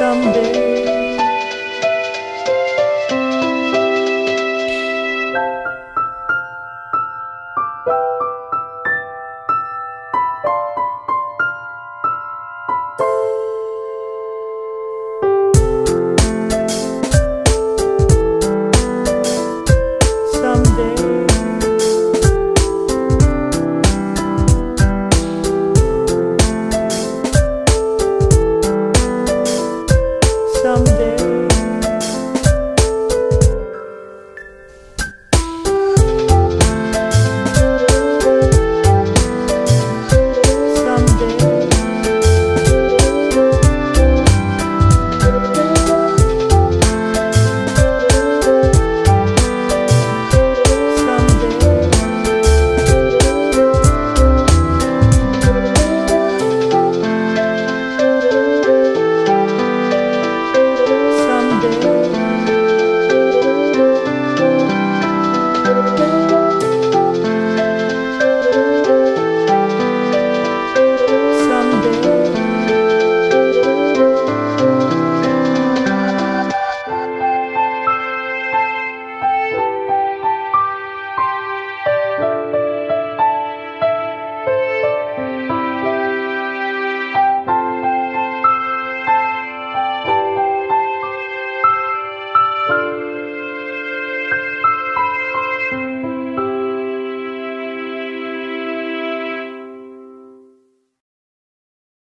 someday.